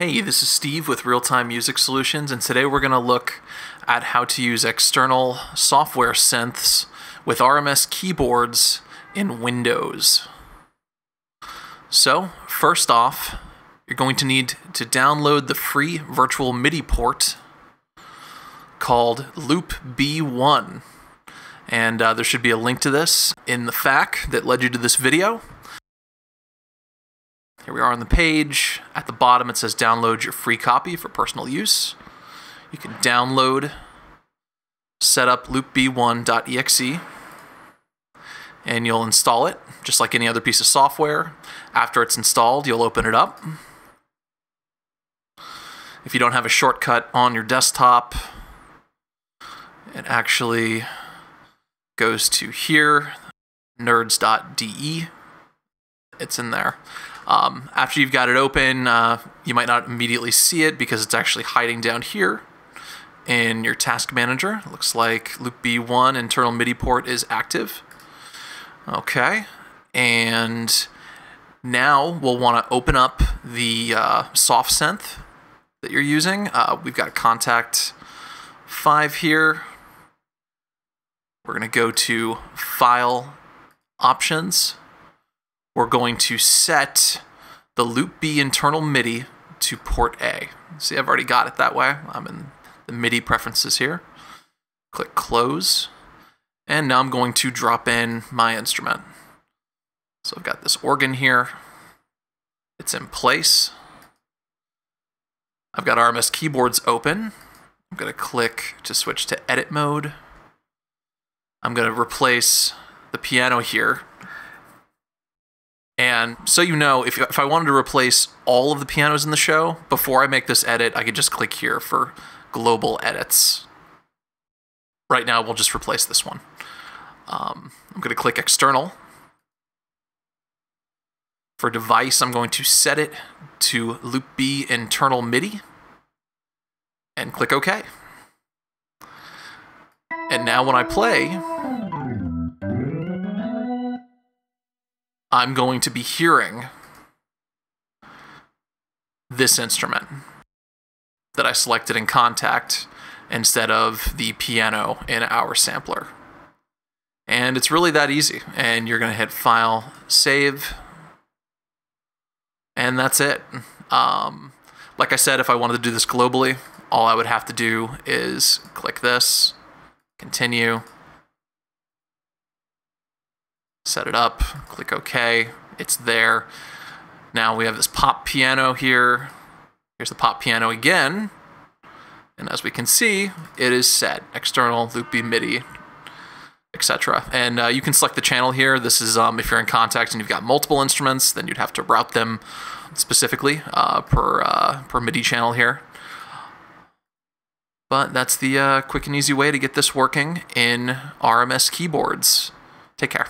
Hey, this is Steve with Realtime Music Solutions, and today we're going to look at how to use external software synths with RMS keyboards in Windows. So, first off, you're going to need to download the free virtual MIDI port called Loop B1. And uh, there should be a link to this in the FAQ that led you to this video. Here we are on the page. At the bottom, it says download your free copy for personal use. You can download, set up loopb1.exe, and you'll install it just like any other piece of software. After it's installed, you'll open it up. If you don't have a shortcut on your desktop, it actually goes to here, nerds.de. It's in there. Um, after you've got it open, uh, you might not immediately see it because it's actually hiding down here in your task manager. It looks like LoopBe1 internal MIDI port is active. Okay, and now we'll want to open up the uh, soft synth that you're using. Uh, we've got Kontakt 5 here. We're going to go to File Options we're going to set the LoopBe internal MIDI to port A. See, I've already got it that way. I'm in the MIDI preferences here. Click close. And now I'm going to drop in my instrument. So I've got this organ here. It's in place. I've got RMS keyboards open. I'm going to click to switch to edit mode. I'm going to replace the piano here and so you know, if, if I wanted to replace all of the pianos in the show, before I make this edit, I could just click here for global edits. Right now, we'll just replace this one. Um, I'm going to click external. For device, I'm going to set it to loop B internal MIDI and click OK. And now when I play, I'm going to be hearing this instrument that I selected in Kontakt instead of the piano in our sampler. And it's really that easy. And you're going to hit File, Save, and that's it. Um, like I said, if I wanted to do this globally, all I would have to do is click this, continue, set it up, click OK, it's there. Now we have this pop piano here. Here's the pop piano again. And as we can see, it is set, external, LoopBe, MIDI, etc. And uh, you can select the channel here. This is um, if you're in Kontakt and you've got multiple instruments, then you'd have to route them specifically uh, per, uh, per MIDI channel here. But that's the uh, quick and easy way to get this working in RMS keyboards. Take care.